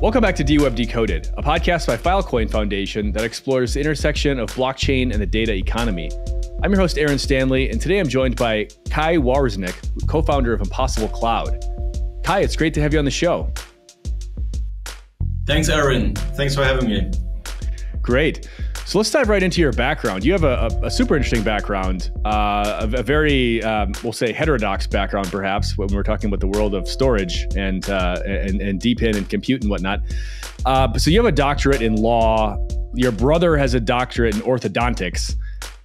Welcome back to DWeb Decoded, a podcast by Filecoin Foundation that explores the intersection of blockchain and the data economy. I'm your host, Aaron Stanley, and today I'm joined by Kai Wawrzinek, co founder of Impossible Cloud. Kai, it's great to have you on the show. Thanks, Aaron. Thanks for having me. Great. So let's dive right into your background. You have a, a, a super interesting background, uh, a, a, very, um, we'll say, heterodox background, perhaps, when we're talking about the world of storage and uh, and, and DePIN and compute and whatnot. Uh, so you have a doctorate in law. Your brother has a doctorate in orthodontics.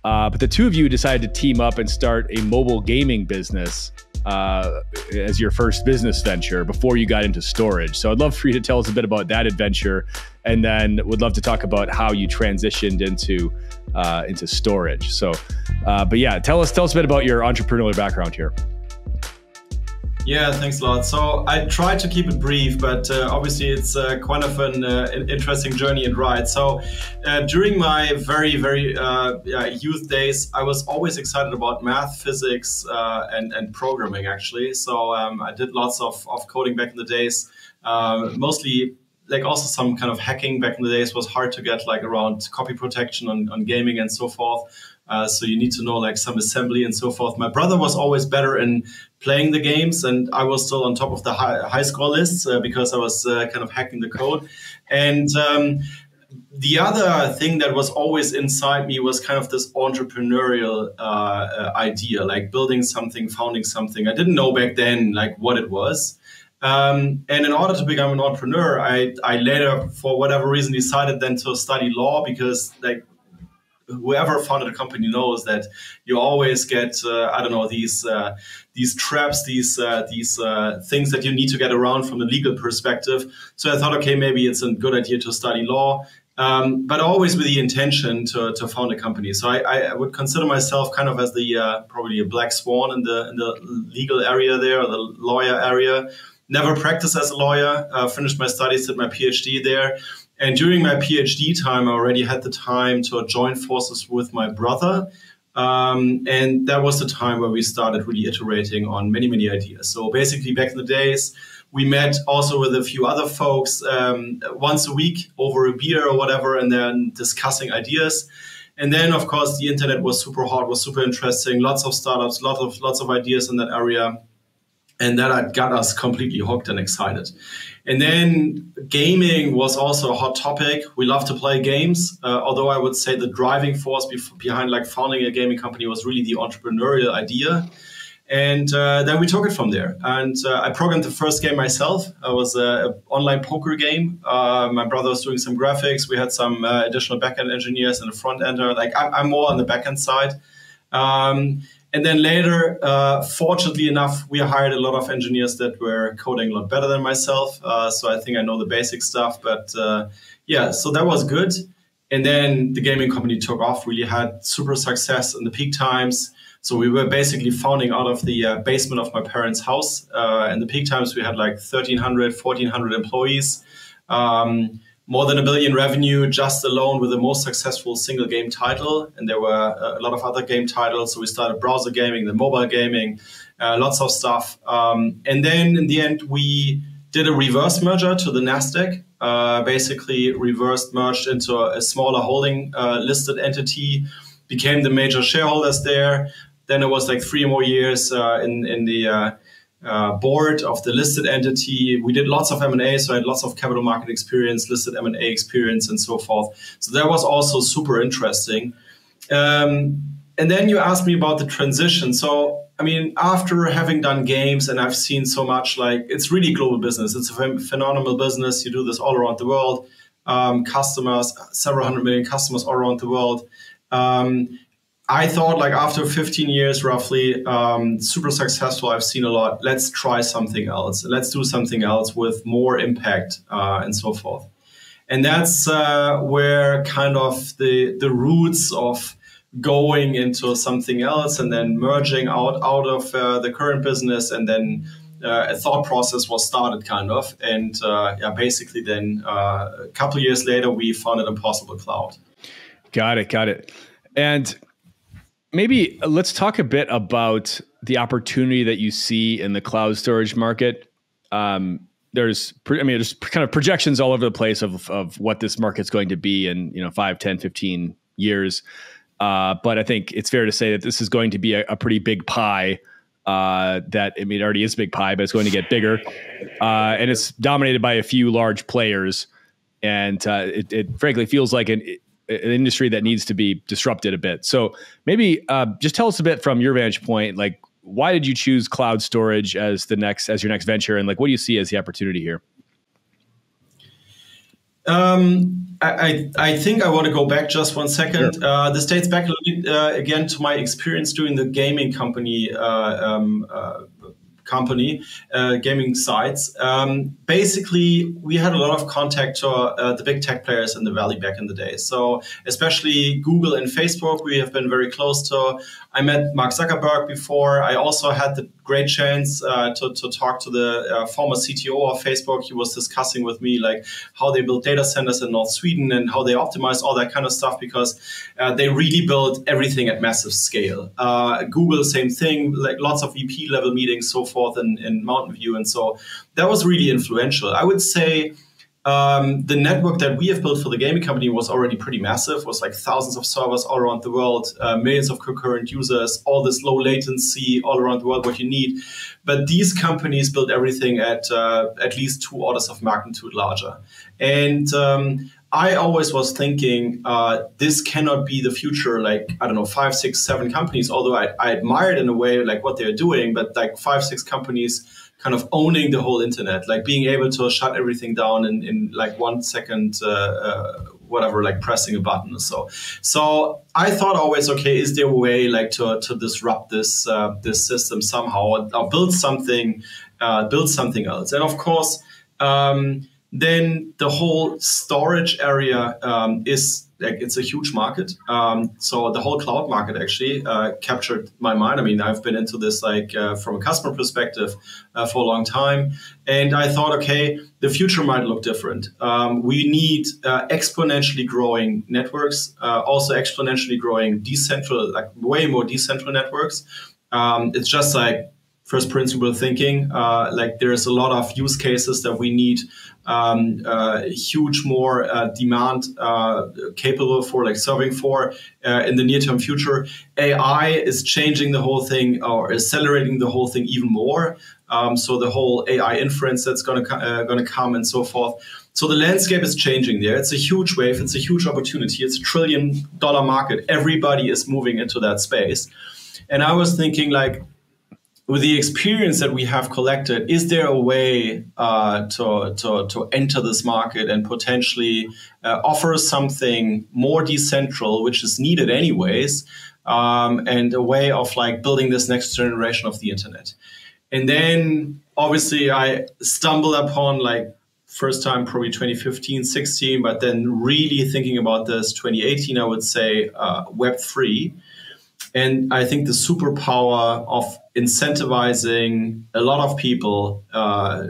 Uh, but the two of you decided to team up and start a mobile gaming business uh, as your first business venture before you got into storage. So I'd love for you to tell us a bit about that adventure, and then would love to talk about how you transitioned into uh, into storage. So, uh, but yeah, tell us tell us a bit about your entrepreneurial background here. Yeah, thanks a lot. So I tried to keep it brief, but uh, obviously it's uh, quite of an uh, interesting journey and ride. So uh, during my very, very uh, youth days, I was always excited about math, physics, uh, and, and programming actually. So um, I did lots of, of coding back in the days, mostly like also some kind of hacking back in the days was hard to get like around copy protection on, on gaming and so forth. Uh, so you need to know like some assembly and so forth. My brother was always better in playing the games, and I was still on top of the high, high score lists uh, because I was uh, kind of hacking the code. And um, the other thing that was always inside me was kind of this entrepreneurial uh, uh, idea, like building something, founding something. I didn't know back then like what it was. Um, and in order to become an entrepreneur, I, I later, for whatever reason, decided then to study law because like whoever founded a company knows that you always get uh, I don't know these uh, these traps, these uh, these uh, things that you need to get around from a legal perspective. So I thought, okay, maybe it's a good idea to study law. Um, but always with the intention to, to found a company. So I, I would consider myself kind of as the uh, probably a black swan in the in the legal area there, or the lawyer area. Never practiced as a lawyer. Uh, finished my studies, did my PhD there, and during my PhD time, I already had the time to join forces with my brother. Um, and that was the time where we started really iterating on many, many ideas. So basically, back in the days, we met also with a few other folks um, once a week over a beer or whatever, and then discussing ideas. And then, of course, the internet was super hot, was super interesting. Lots of startups, lots of lots of ideas in that area, and that got us completely hooked and excited. And then gaming was also a hot topic. We love to play games, uh, although I would say the driving force behind like founding a gaming company was really the entrepreneurial idea. And uh, then we took it from there. And uh, I programmed the first game myself. It was an online poker game. Uh, my brother was doing some graphics. We had some uh, additional backend engineers and a front ender. Like I'm, I'm more on the backend side. Um, and then later, uh, fortunately enough, we hired a lot of engineers that were coding a lot better than myself. Uh, so I think I know the basic stuff. But uh, yeah, so that was good. And then the gaming company took off, really had super success in the peak times. So we were basically founding out of the uh, basement of my parents' house. Uh, in the peak times, we had like 1,300, 1,400 employees. Um, more than a billion revenue just alone with the most successful single game title. And there were a lot of other game titles. So we started browser gaming, the mobile gaming, uh, lots of stuff. Um, and then in the end, we did a reverse merger to the NASDAQ, uh, basically reversed merged into a, smaller holding uh, listed entity, became the major shareholders there. Then it was like three more years uh, in, in the uh, board of the listed entity. We did lots of M&A, so I had lots of capital market experience, listed M&A experience, and so forth. So that was also super interesting. Um, and then you asked me about the transition. So, I mean, after having done games and I've seen so much, like it's really global business. It's a phenomenal business. You do this all around the world. Um, customers, several hundred million customers all around the world. Um, I thought like after 15 years roughly, um, super successful. I've seen a lot. Let's try something else. Let's do something else with more impact uh, and so forth. And that's uh, where kind of the the roots of going into something else and then merging out out of uh, the current business and then uh, a thought process was started kind of and uh, yeah basically then uh, a couple years later we founded impossible cloud got it got it and maybe let's talk a bit about the opportunity that you see in the cloud storage market. Um, there's I mean there's kind of projections all over the place of of what this market's going to be in you know 5 10 15 years. Uh, but I think it's fair to say that this is going to be a, a pretty big pie uh, that I mean it already is big pie but it's going to get bigger. Uh, and it's dominated by a few large players. And uh, it, it, frankly feels like an an industry that needs to be disrupted a bit so maybe uh, just tell us a bit from your vantage point like why did you choose cloud storage as the next as your next venture and like what do you see as the opportunity here um, I, I think I want to go back just one second. Sure. Uh, this dates back a little bit uh, again to my experience doing the gaming company uh, um, uh, company, uh, gaming sites. Um, basically, we had a lot of contact to uh, the big tech players in the valley back in the day. So, especially Google and Facebook, we have been very close to. I met Mark Zuckerberg before. I also had the great chance uh, to, to talk to the uh, former CTO of Facebook. He was discussing with me like how they build data centers in North Sweden and how they optimize all that kind of stuff because uh, they really build everything at massive scale. Uh, Google, same thing, like lots of VP level meetings, so forth in, in Mountain View. And so that was really influential. I would say um, the network that we have built for the gaming company was already pretty massive. Was like thousands of servers all around the world, uh, millions of concurrent users, all this low latency all around the world, what you need. But these companies built everything at uh, at least two orders of magnitude larger. And um, I always was thinking uh, this cannot be the future. Like I don't know, five, six, seven companies. Although I, I admired in a way like what they're doing, but like five, six companies kind of owning the whole internet, like being able to shut everything down in, in like one second, uh, uh, whatever, like pressing a button or so. So I thought always, okay, is there a way like to, to disrupt this uh, this system somehow or build something, uh, build something else? And of course. Um, then the whole storage area um, is like it's a huge market. Um, so the whole cloud market actually uh, captured my mind. I mean, I've been into this like uh, from a customer perspective uh, for a long time, and I thought, okay, the future might look different. Um, we need uh, exponentially growing networks, uh, also exponentially growing decentral, like way more decentral networks. Um, it's just like first principle thinking. Uh, like there's a lot of use cases that we need um, uh, huge more uh, demand uh, capable for like serving for uh, in the near term future. AI is changing the whole thing or accelerating the whole thing even more. Um, so the whole AI inference that's going to uh, going to come and so forth. So the landscape is changing there. It's a huge wave. It's a huge opportunity. It's a trillion dollar market. Everybody is moving into that space. And I was thinking like with the experience that we have collected, is there a way uh, to, to, to enter this market and potentially uh, offer something more decentral, which is needed anyways, um, and a way of like building this next generation of the internet? And then obviously I stumbled upon like first time probably 2015, 16, but then really thinking about this 2018, I would say uh, Web3 and I think the superpower of incentivizing a lot of people, uh,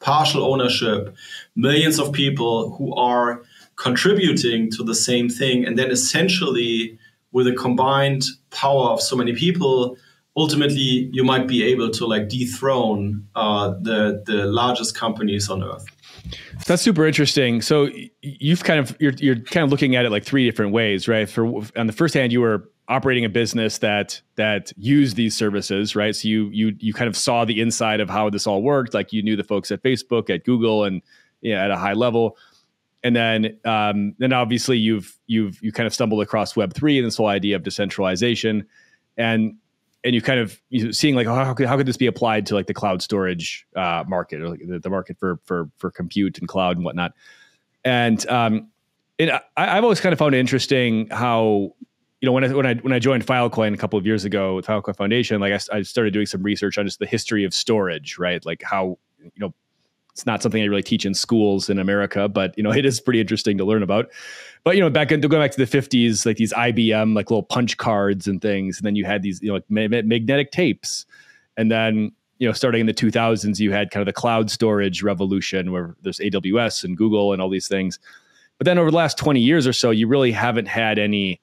partial ownership, millions of people who are contributing to the same thing, and then essentially with a combined power of so many people, ultimately you might be able to like dethrone uh, the the largest companies on earth. That's super interesting. So you've kind of you're you're kind of looking at it like three different ways, right? For on the first hand, you were operating a business that that used these services, right? So you you you kind of saw the inside of how this all worked. Like you knew the folks at Facebook, at Google, and yeah, at a high level. And then um, then obviously you've you've you kind of stumbled across Web three and this whole idea of decentralization, and and you kind of you seeing like how could, how could this be applied to like the cloud storage uh, market or like the, the market for for for compute and cloud and whatnot. And um, it, I, have always kind of found it interesting how you know, when I when I when I joined Filecoin a couple of years ago with Filecoin Foundation, like I, I started doing some research on just the history of storage, right? Like how you know it's not something I really teach in schools in America, but you know it is pretty interesting to learn about. But you know, back in going back to the fifties, like these IBM like little punch cards and things, and then you had these you know like ma- magnetic tapes, and then you know starting in the two thousands, you had kind of the cloud storage revolution where there's AWS and Google and all these things. But then over the last twenty years or so, you really haven't had any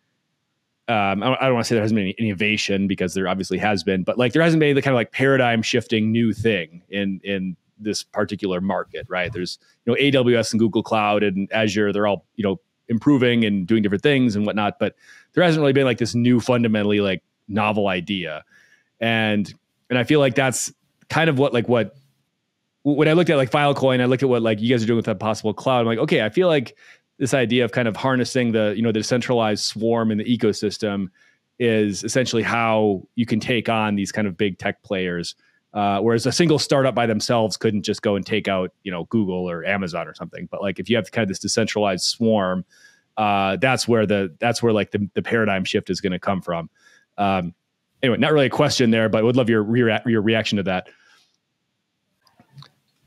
um, I don't want to say there hasn't been any innovation because there obviously has been, but like there hasn't been the kind of like paradigm shifting new thing in in this particular market, right? There's you know AWS and Google Cloud and Azure. They're all you know improving and doing different things and whatnot, but there hasn't really been like this new fundamentally like novel idea, and and I feel like that's kind of what like what when I looked at like Filecoin, I looked at what like you guys are doing with that possible cloud. I'm like, okay, I feel like this idea of kind of harnessing the you know the decentralized swarm in the ecosystem is essentially how you can take on these kind of big tech players. Uh, whereas a single startup by themselves couldn't just go and take out you know Google or Amazon or something. But like if you have kind of this decentralized swarm, uh, that's where the that's where like the, the paradigm shift is going to come from. Um, anyway, not really a question there, but I would love your rea- your reaction to that.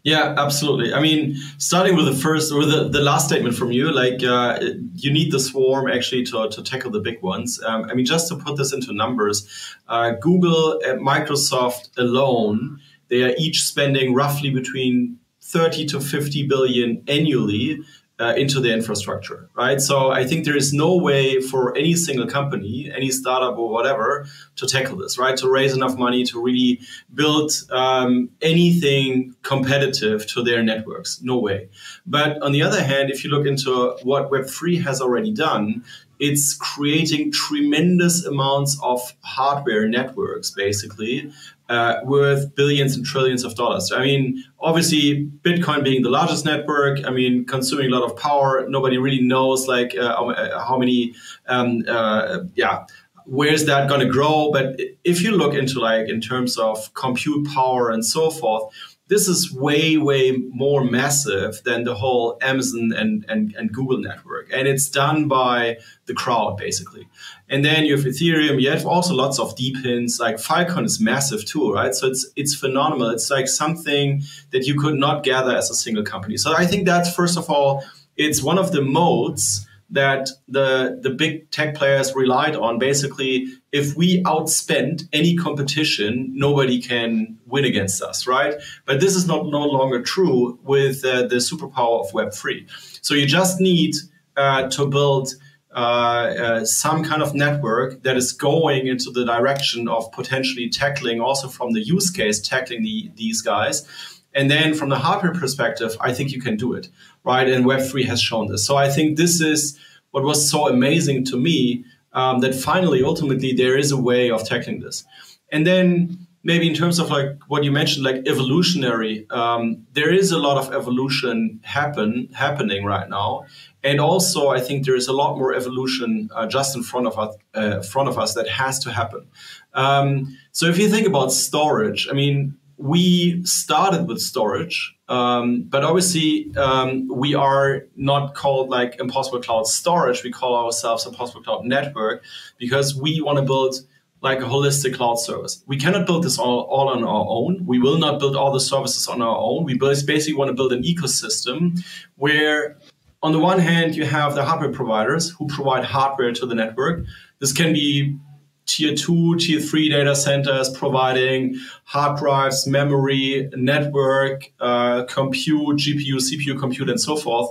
Yeah, absolutely. I mean, starting with the first or the, the last statement from you, like uh, you need the swarm actually to, to tackle the big ones. Um, I mean, just to put this into numbers, uh, Google and Microsoft alone, they are each spending roughly between 30 to 50 billion annually uh, into the infrastructure, right? So I think there is no way for any single company, any startup or whatever, to tackle this, right? To raise enough money to really build um, anything competitive to their networks. No way. But on the other hand, if you look into what Web3 has already done, it's creating tremendous amounts of hardware networks, basically, uh, worth billions and trillions of dollars. I mean, obviously, Bitcoin being the largest network, I mean, consuming a lot of power. Nobody really knows like uh, how uh, many, um, uh, yeah, where's that going to grow? But if you look into like in terms of compute power and so forth, this is way, way more massive than the whole Amazon and, and, and Google network. And it's done by the crowd, basically. And then you have Ethereum. You have also lots of DePINs. Like Filecoin is massive too, right? So it's it's phenomenal. It's like something that you could not gather as a single company. So I think that's first of all, it's one of the modes that the the big tech players relied on. Basically, if we outspend any competition, nobody can win against us, right? But this is not no longer true with uh, the superpower of Web three. So you just need uh, to build. Uh, uh, some kind of network that is going into the direction of potentially tackling also from the use case tackling the, these guys and then from the hardware perspective, I think you can do it, right? And Web3 has shown this. So I think this is what was so amazing to me um, that finally, ultimately, there is a way of tackling this. And then maybe in terms of like what you mentioned, like evolutionary, um, there is a lot of evolution happen happening right now. And also, I think there is a lot more evolution uh, just in front of us, uh, front of us that has to happen. Um, so if you think about storage, I mean, we started with storage, um, but obviously um, we are not called like Impossible Cloud Storage. We call ourselves Impossible Cloud Network because we want to build like a holistic cloud service. We cannot build this all, all on our own. We will not build all the services on our own. We basically want to build an ecosystem where on the one hand, you have the hardware providers who provide hardware to the network. This can be tier two, tier three data centers providing hard drives, memory, network, uh, compute, GPU, CPU compute, and so forth.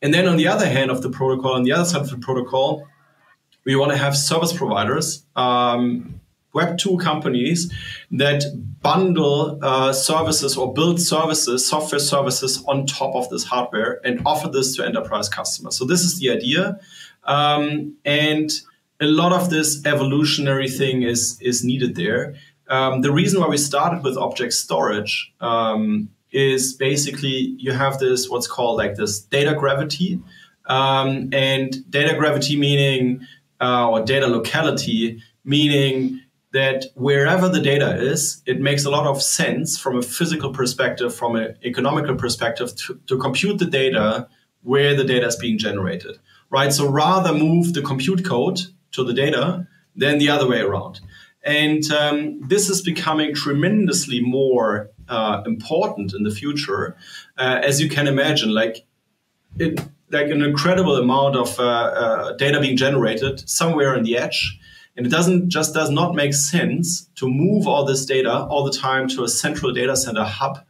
And then on the other hand of the protocol, on the other side of the protocol, we want to have service providers, um, Web2 companies that bundle uh, services or build services, software services on top of this hardware and offer this to enterprise customers. So this is the idea. Um, and a lot of this evolutionary thing is is needed there. Um, the reason why we started with object storage um, is basically you have this what's called like this data gravity, um, and data gravity meaning uh, or data locality meaning that wherever the data is, it makes a lot of sense from a physical perspective, from an economical perspective, to, to compute the data where the data is being generated, right? So rather move the compute code to the data than the other way around. And um, this is becoming tremendously more uh, important in the future, uh, as you can imagine. Like, it, like an incredible amount of uh, uh data being generated somewhere on the edge, and it doesn't just does not make sense to move all this data all the time to a central data center hub,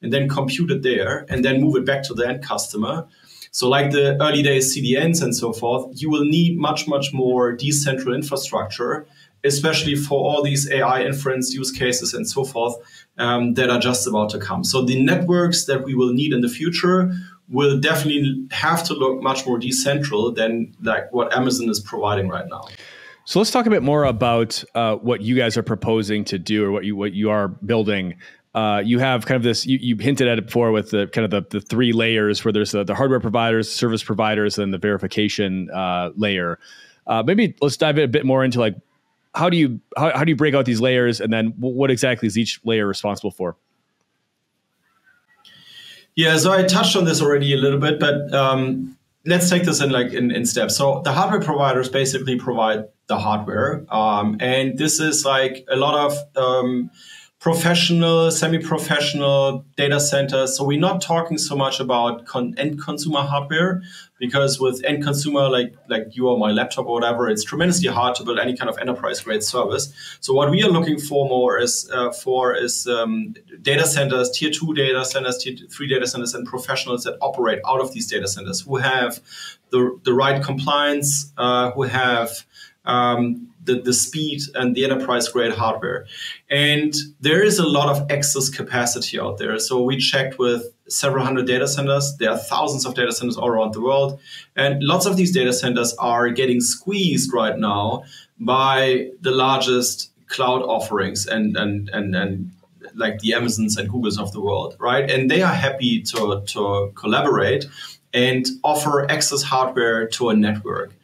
and then compute it there, and then move it back to the end customer so like the early days CDNs and so forth, you will need much, much more decentral infrastructure. especially for all these AI inference use cases and so forth um, that are just about to come. So the networks that we will need in the future will definitely have to look much more decentral than like what Amazon is providing right now. So let's talk a bit more about uh, what you guys are proposing to do, or what you what you are building. Uh, you have kind of this. You, you, hinted at it before with the kind of the, the three layers, where there's the, the hardware providers, service providers, and the verification uh, layer. Uh, maybe let's dive a bit more into like how do you how, how do you break out these layers, and then what exactly is each layer responsible for? Yeah, so I touched on this already a little bit, but um, let's take this in like in, in steps. So the hardware providers basically provide the hardware, um, and this is like a lot of um, professional, semi-professional data centers. So we're not talking so much about con- end consumer hardware because with end consumer like like you or my laptop or whatever, it's tremendously hard to build any kind of enterprise grade service. So what we are looking for more is uh, for is um, data centers, tier two data centers, tier three data centers, and professionals that operate out of these data centers who have the the right compliance, uh, who have um, the, the speed and the enterprise grade hardware. And there is a lot of excess capacity out there. So we checked with several hundred data centers. There are thousands of data centers all around the world. And lots of these data centers are getting squeezed right now by the largest cloud offerings and, and, and, and like the Amazons and Googles of the world, right? And they are happy to, to collaborate and offer access hardware to a network.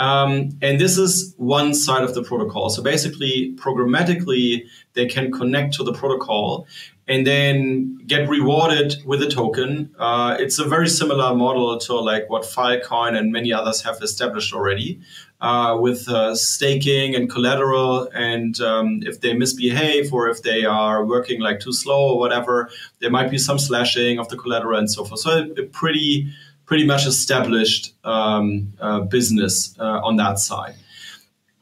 Um, and this is one side of the protocol. So basically, programmatically, they can connect to the protocol and then get rewarded with a token. Uh, it's a very similar model to like what Filecoin and many others have established already, uh, with uh, staking and collateral. And um, if they misbehave or if they are working like too slow or whatever, there might be some slashing of the collateral and so forth. So a pretty pretty much established um, uh, business uh, on that side.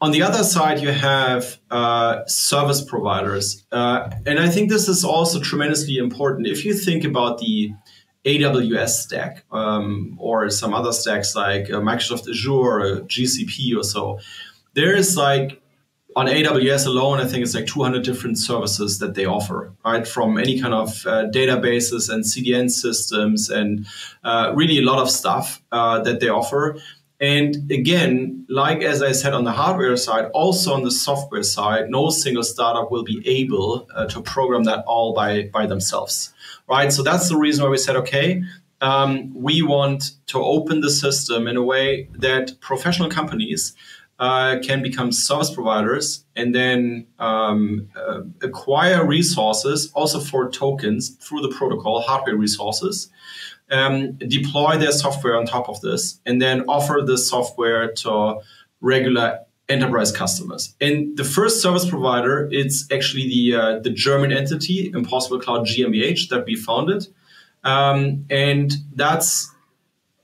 On the other side, you have uh, service providers. Uh, and I think this is also tremendously important. If you think about the AWS stack um, or some other stacks like uh, Microsoft Azure or GCP or so, there is like on AWS alone, I think it's like 200 different services that they offer, right? From any kind of uh, databases and CDN systems and uh, really a lot of stuff uh, that they offer. And again, like as I said on the hardware side, also on the software side, no single startup will be able uh, to program that all by, by themselves, right? So that's the reason why we said, okay, um, we want to open the system in a way that professional companies uh, can become service providers and then um, uh, acquire resources also for tokens through the protocol, hardware resources, um, deploy their software on top of this, and then offer the software to regular enterprise customers. And the first service provider, it's actually the uh, the German entity, Impossible Cloud GmbH, that we founded, um, and that's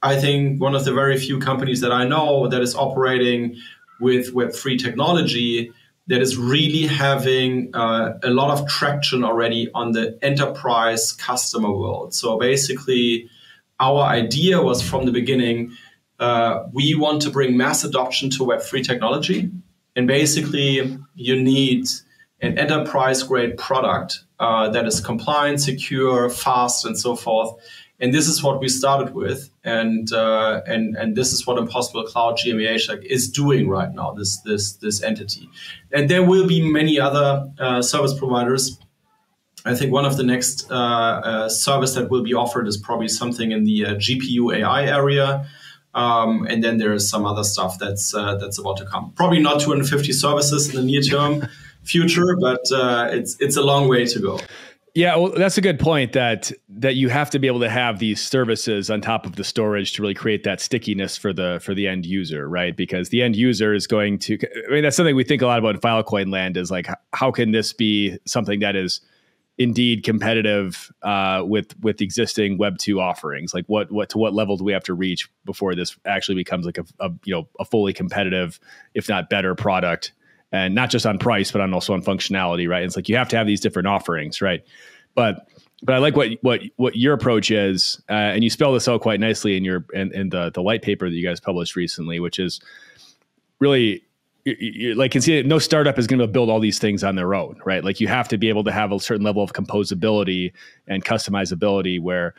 I think one of the very few companies that I know that is operating with Web3 technology that is really having uh, a lot of traction already on the enterprise customer world. So basically, our idea was from the beginning uh, we want to bring mass adoption to Web3 technology. And basically, you need an enterprise grade product uh, that is compliant, secure, fast, and so forth and this is what we started with, and uh, and and this is what Impossible Cloud GmbH is doing right now. This this this entity, and there will be many other uh, service providers. I think one of the next uh, uh service that will be offered is probably something in the uh, GPU AI area. Um, and then there is some other stuff that's uh, that's about to come. Probably not 250 services in the near term future, but it's it's a long way to go. Yeah, well, that's a good point. That that you have to be able to have these services on top of the storage to really create that stickiness for the for the end user, right? Because the end user is going to. I mean, that's something we think a lot about in Filecoin land. Is like, how can this be something that is indeed competitive uh, with with existing Web two offerings? Like, what what to what level do we have to reach before this actually becomes like a, a you know a fully competitive, if not better, product? And not just on price, but on also on functionality, right? It's like you have to have these different offerings, right? But but I like what what what your approach is, uh, and you spell this out quite nicely in your in, in the the light paper that you guys published recently, which is really you, like can see no startup is going to build all these things on their own, right? Like you have to be able to have a certain level of composability and customizability where,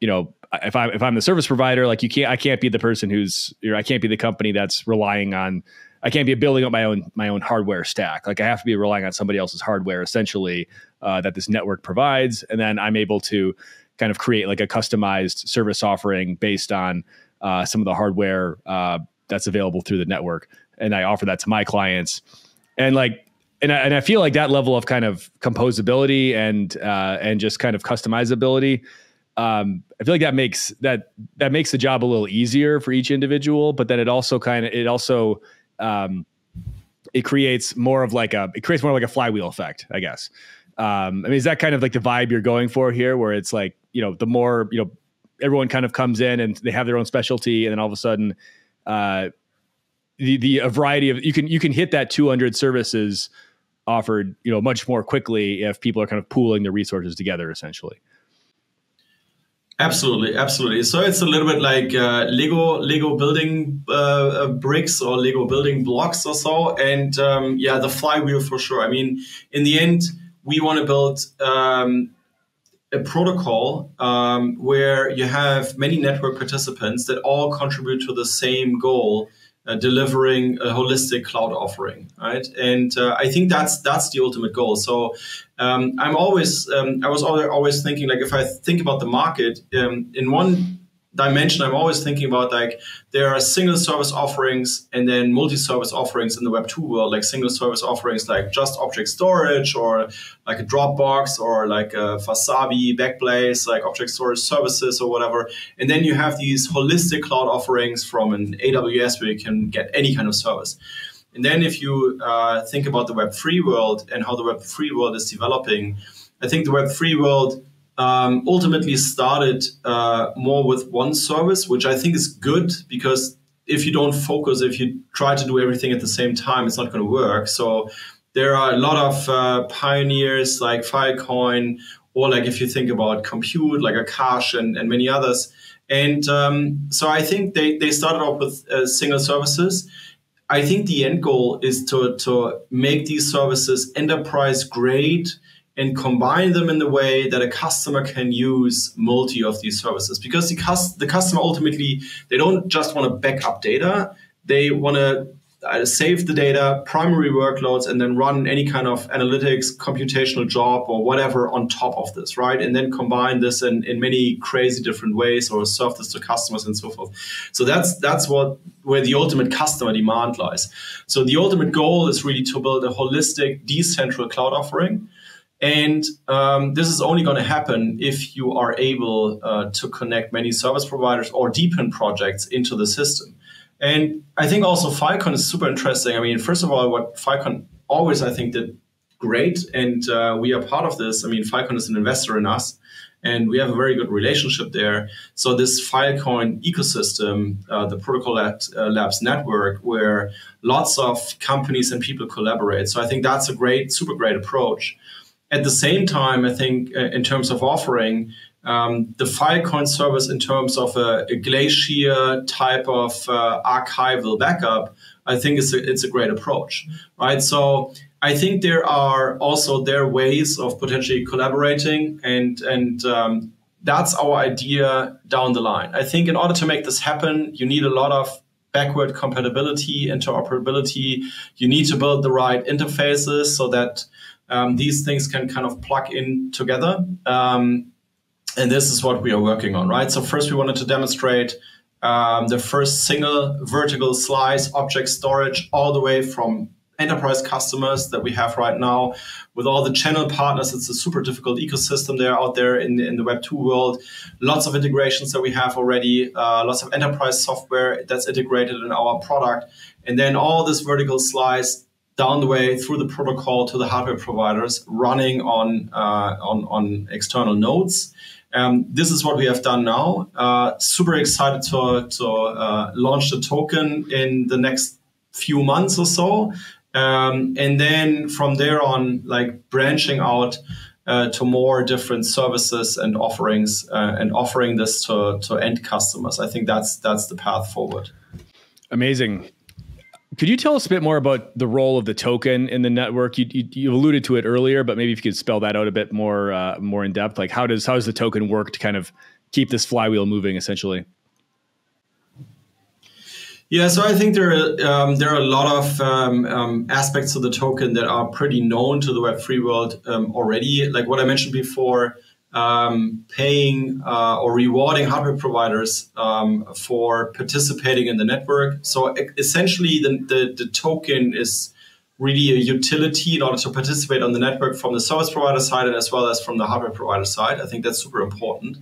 you know, if I if I'm the service provider, like you can't I can't be the person who's you know, I can't be the company that's relying on I can't be building up my own my own hardware stack. Like I have to be relying on somebody else's hardware essentially uh, that this network provides, and then I'm able to kind of create like a customized service offering based on uh, some of the hardware uh, that's available through the network and I offer that to my clients. And like, and I, and I feel like that level of kind of composability and uh, and just kind of customizability, um, I feel like that makes that that makes the job a little easier for each individual. But then it also kind of it also um, it creates more of like a it creates more like a flywheel effect, I guess. Um, I mean, is that kind of like the vibe you're going for here, where it's like you know the more you know everyone kind of comes in and they have their own specialty, and then all of a sudden uh, the the a variety of you can you can hit that 200 services offered you know much more quickly if people are kind of pooling their resources together essentially absolutely absolutely so it's a little bit like uh, lego lego building uh, uh, bricks or lego building blocks or so and um, yeah the flywheel for sure i mean in the end we want to build um, a protocol um, where you have many network participants that all contribute to the same goal uh, delivering a holistic cloud offering, right? And uh, I think that's that's the ultimate goal. So um, I'm always um, I was always thinking like if I think about the market um, in one dimension, I'm always thinking about like there are single service offerings and then multi-service offerings in the Web 2 world, like single service offerings like just object storage or like a Dropbox or like a Wasabi, Backblaze, like object storage services or whatever. And then you have these holistic cloud offerings from an AWS where you can get any kind of service. And then if you uh, think about the Web 3 world and how the Web 3 world is developing, I think the Web 3 world um, ultimately started uh, more with one service, which I think is good because if you don't focus, if you try to do everything at the same time, it's not going to work. So there are a lot of uh, pioneers like Filecoin, or like if you think about compute, like Akash and, and many others. And um, so I think they, they started off with uh, single services. I think the end goal is to, to make these services enterprise grade and combine them in the way that a customer can use multi of these services. Because the, cus- the customer ultimately they don't just want to back up data. They want to uh, save the data primary workloads and then run any kind of analytics computational job or whatever on top of this right? And then combine this in, in many crazy different ways or serve this to customers and so forth. So that's that's what where the ultimate customer demand lies. So the ultimate goal is really to build a holistic decentral cloud offering. And um, this is only going to happen if you are able uh, to connect many service providers or DePIN projects into the system. And I think also Filecoin is super interesting. I mean, first of all, what Filecoin always, I think, did great, and uh, we are part of this. I mean, Filecoin is an investor in us, and we have a very good relationship there. So this Filecoin ecosystem, uh, the Protocol Labs, uh, Labs network, where lots of companies and people collaborate. So I think that's a great, super great approach. At the same time, I think uh, in terms of offering, um, the Filecoin service in terms of a, a Glacier type of uh, archival backup, I think it's a, it's a great approach, right? So I think there are also there ways of potentially collaborating and and um, that's our idea down the line. I think in order to make this happen, you need a lot of backward compatibility, interoperability. You need to build the right interfaces so that um, these things can kind of plug in together. Um, and this is what we are working on, right? So first we wanted to demonstrate um, the first single vertical slice object storage all the way from enterprise customers that we have right now with all the channel partners. It's a super difficult ecosystem there out there in the, in the Web 2 world. Lots of integrations that we have already, uh, lots of enterprise software that's integrated in our product. And then all this vertical slice down the way through the protocol to the hardware providers running on, uh, on, on external nodes. Um, this is what we have done now. Uh, super excited to, to uh, launch the token in the next few months or so. Um, and then from there on, like branching out uh, to more different services and offerings uh, and offering this to, to end customers. I think that's that's the path forward. Amazing. Could you tell us a bit more about the role of the token in the network? You, you, you alluded to it earlier, but maybe if you could spell that out a bit more uh, more in depth. Like how does how does the token work to kind of keep this flywheel moving, essentially? Yeah, so I think there are um, there are a lot of um, um, aspects of the token that are pretty known to the Web three world um, already. Like what I mentioned before, um, paying uh, or rewarding hardware providers um, for participating in the network. So essentially, the, the, the token is really a utility in order to participate on the network from the service provider side and as well as from the hardware provider side. I think that's super important.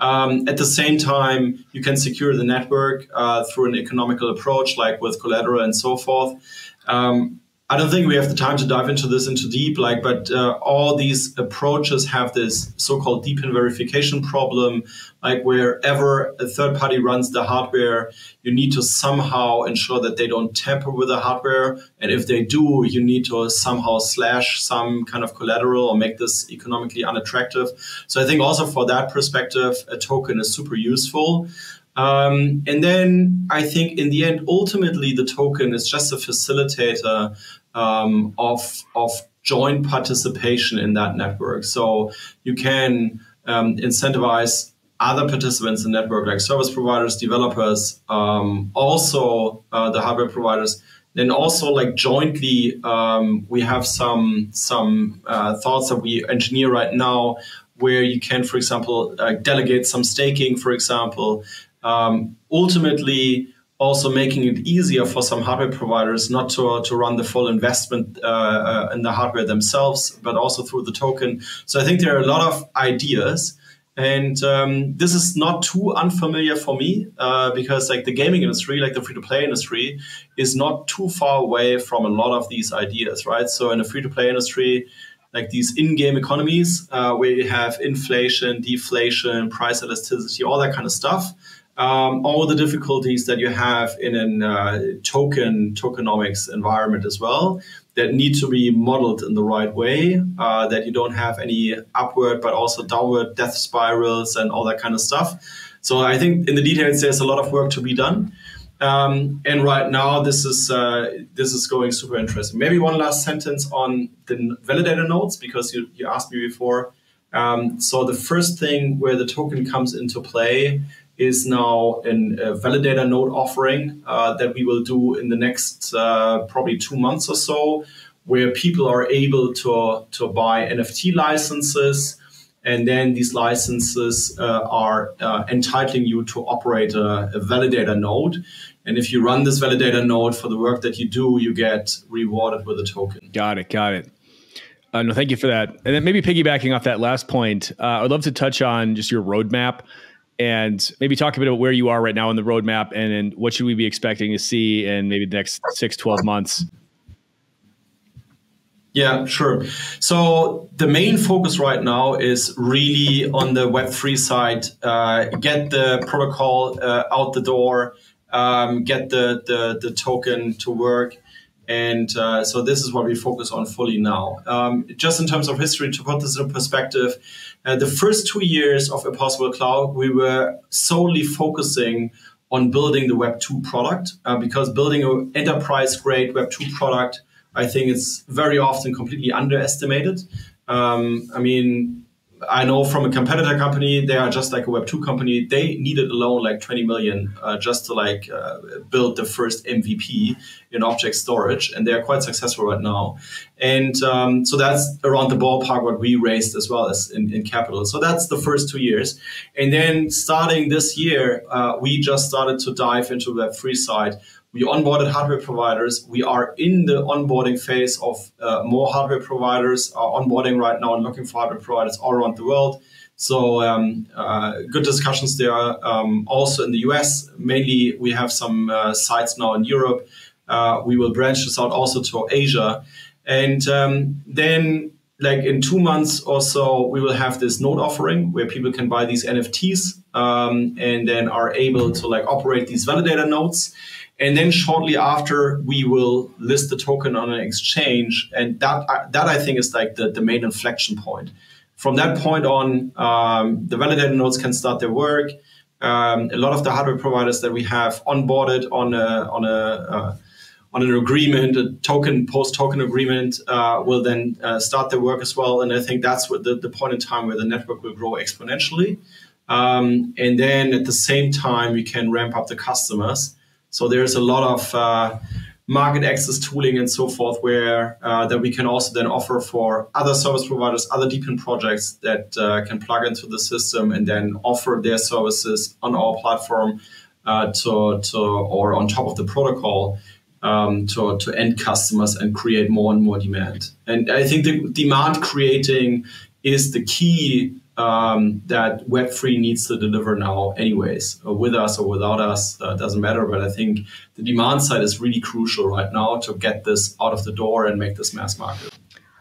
Um, at the same time, you can secure the network uh, through an economical approach, like with collateral and so forth. Um, I don't think we have the time to dive into this into deep, like, but uh, all these approaches have this so-called DePIN verification problem. Like, wherever a third party runs the hardware, you need to somehow ensure that they don't tamper with the hardware, and if they do, you need to somehow slash some kind of collateral or make this economically unattractive. So, I think also for that perspective, a token is super useful. Um, and then I think in the end, ultimately, the token is just a facilitator um, of of joint participation in that network. So you can um, incentivize other participants in the network, like service providers, developers, um, also uh, the hardware providers. Then also like jointly, um, we have some some uh, thoughts that we engineer right now, where you can, for example, uh, delegate some staking, for example. Um, ultimately, also making it easier for some hardware providers not to, to run the full investment uh, uh, in the hardware themselves, but also through the token. So I think there are a lot of ideas. And um, this is not too unfamiliar for me uh, because, like the gaming industry, like the free-to-play industry, is not too far away from a lot of these ideas, right? So in the free-to-play industry, like these in-game economies uh, where you have inflation, deflation, price elasticity, all that kind of stuff um, all the difficulties that you have in a uh, token tokenomics environment as well that need to be modeled in the right way uh, that you don't have any upward but also downward death spirals and all that kind of stuff. So i think in the details there's a lot of work to be done. Um, and right now this is uh, this is going super interesting. Maybe one last sentence on the validator nodes because you, you asked me before. Um, so the first thing where the token comes into play is now an, a validator node offering uh, that we will do in the next uh, probably two months or so, where people are able to, to buy NFT licenses. And then these licenses uh, are uh, entitling you to operate a, a, validator node. And if you run this validator node for the work that you do, you get rewarded with a token. Got it. Got it. Uh, no, thank you for that. And then maybe piggybacking off that last point, uh, I'd love to touch on just your roadmap and maybe talk a bit about where you are right now in the roadmap and, and what should we be expecting to see in maybe the next six, 12 months? Yeah, sure. So the main focus right now is really on the Web3 side, uh, get the protocol uh, out the door, um, get the, the, the token to work. And uh, so this is what we focus on fully now. Um, just in terms of history, to put this in perspective, uh, the first two years of Impossible Cloud, we were solely focusing on building the Web 2 product uh, because building an enterprise grade Web 2 product, I think is very often completely underestimated. Um, I mean, I know from a competitor company, they are just like a Web2 company. They needed alone like 20 million uh, just to like uh, build the first MVP in object storage, and they are quite successful right now. And um, so that's around the ballpark what we raised as well as in, in capital. So that's the first two years, and then starting this year, uh, we just started to dive into the Web3 side we onboarded hardware providers. We are in the onboarding phase of uh, more hardware providers are onboarding right now and looking for hardware providers all around the world. So um, uh, good discussions there. Um, also in the US, mainly we have some uh, sites now in Europe. Uh, we will branch this out also to Asia, and um, then like in two months or so, we will have this node offering where people can buy these NFTs um, and then are able to like operate these validator nodes. And then shortly after, we will list the token on an exchange. And that, that I think is like the, the main inflection point. From that point on, um, the validator nodes can start their work. Um, a lot of the hardware providers that we have onboarded on a, on a, uh, on an agreement, a token post token agreement uh, will then uh, start their work as well. And I think that's what the, the point in time where the network will grow exponentially. Um, and then at the same time, we can ramp up the customers. So there's a lot of uh, market access tooling and so forth where uh, that we can also then offer for other service providers, other DePIN projects that uh, can plug into the system and then offer their services on our platform uh, to, to or on top of the protocol um, to, to end customers and create more and more demand. And I think the demand creating is the key um, that Web3 needs to deliver now, anyways, uh, with us or without us, uh, doesn't matter. But I think the demand side is really crucial right now to get this out of the door and make this mass market.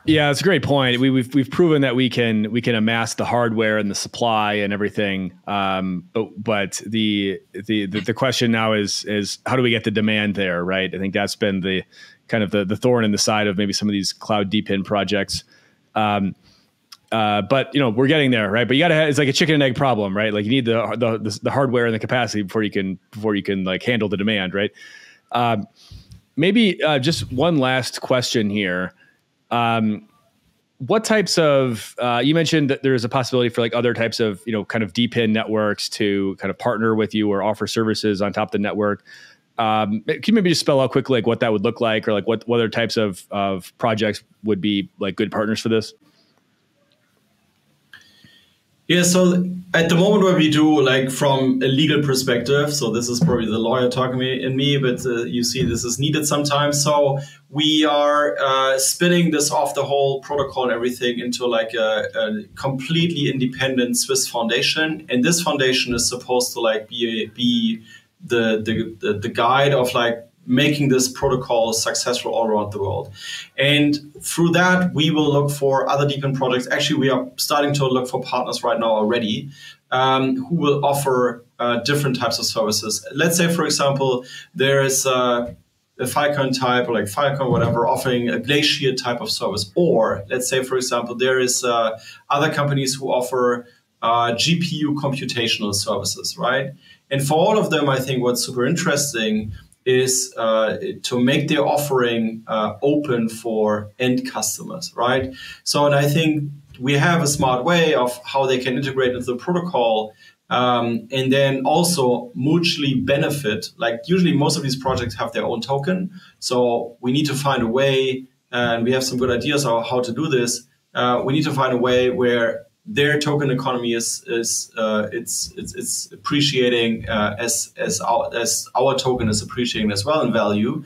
Yeah, it's a great point. We, have we've, we've proven that we can we can amass the hardware and the supply and everything. Um, but but the, the the question now is is how do we get the demand there, right? I think that's been the kind of the the thorn in the side of maybe some of these cloud DePIN projects. Um, uh, but you know we're getting there, right? But you got to it's like a chicken and egg problem, right? Like you need the, the the hardware and the capacity before you can before you can like handle the demand, right? Um, maybe uh, just one last question here. Um, what types of uh, you mentioned that there's a possibility for like other types of you know kind of DePIN networks to kind of partner with you or offer services on top of the network. Um, can you maybe just spell out quickly like what that would look like or like what, what other types of, of projects would be like good partners for this? Yeah, so at the moment what we do, like from a legal perspective, so this is probably the lawyer talking in me, but uh, you see this is needed sometimes. So we are uh, spinning this off the whole protocol and everything into like a, a, completely independent Swiss foundation, and this foundation is supposed to like be be the the, the, the guide of like making this protocol successful all around the world. And through that, we will look for other DePIN projects. Actually, we are starting to look for partners right now already um, who will offer uh, different types of services. Let's say, for example, there is a, a type or like Filecoin, whatever, offering a Glacier type of service. Or let's say, for example, there is uh, other companies who offer uh, GPU computational services, right? And for all of them, I think what's super interesting is uh, to make their offering uh, open for end customers, right? So, and I think we have a smart way of how they can integrate into the protocol um, and then also mutually benefit. Like usually, most of these projects have their own token, so we need to find a way, and we have some good ideas on how to do this. Uh, we need to find a way where their token economy is is uh, it's, it's it's appreciating uh, as as our as our token is appreciating as well in value.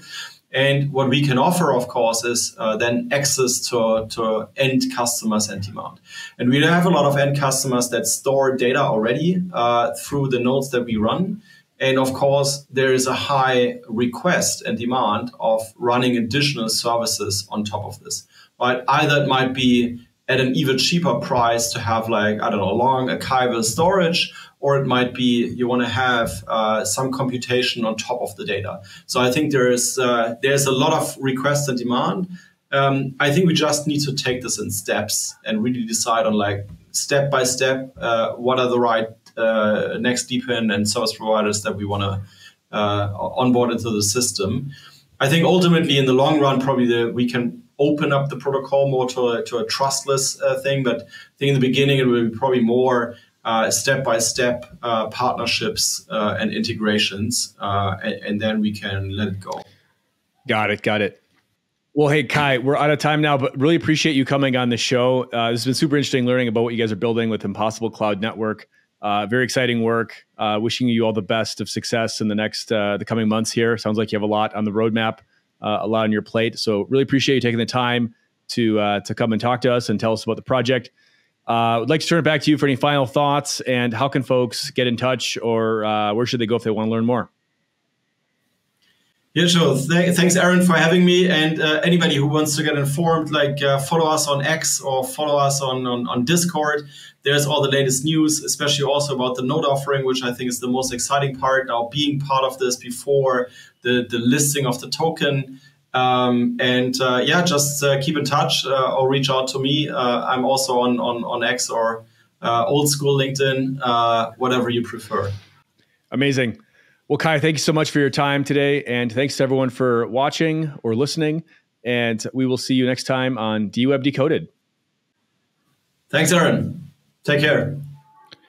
And what we can offer, of course, is uh, then access to, to end customers and demand. And we have a lot of end customers that store data already uh, through the nodes that we run. And of course, there is a high request and demand of running additional services on top of this. Right? Either it might be at an even cheaper price to have like, I don't know, long archival storage, or it might be you want to have uh, some computation on top of the data. So I think there is uh, there's a lot of request and demand. Um, I think we just need to take this in steps and really decide on like step by step uh, what are the right uh, next DePIN and service providers that we want to uh, onboard into the system. I think ultimately in the long run, probably the, we can open up the protocol more to a, to a trustless uh, thing. But I think in the beginning it will be probably more step by step partnerships uh, and integrations, uh, and, and then we can let it go. Got it. Got it. Well, hey, Kai, we're out of time now, but really appreciate you coming on the show. Uh, this has been super interesting learning about what you guys are building with Impossible Cloud Network. Uh, very exciting work. Uh, wishing you all the best of success in the next, uh, the coming months here. Sounds like you have a lot on the roadmap uh, a lot on your plate. So really appreciate you taking the time to uh, to come and talk to us and tell us about the project. Uh, would like to turn it back to you for any final thoughts and how can folks get in touch or uh, where should they go if they want to learn more? Yeah, sure. Th- thanks, Aaron, for having me. And uh, anybody who wants to get informed, like uh, follow us on X or follow us on, on, on, Discord. There's all the latest news, especially also about the node offering, which I think is the most exciting part now, being part of this before the, the listing of the token. Um, and uh, yeah, just uh, keep in touch uh, or reach out to me. Uh, I'm also on, on, on X or old school LinkedIn, whatever you prefer. Amazing. Well, Kai, thank you so much for your time today. And thanks to everyone for watching or listening. And we will see you next time on DWeb Decoded. Thanks, Aaron. Take care.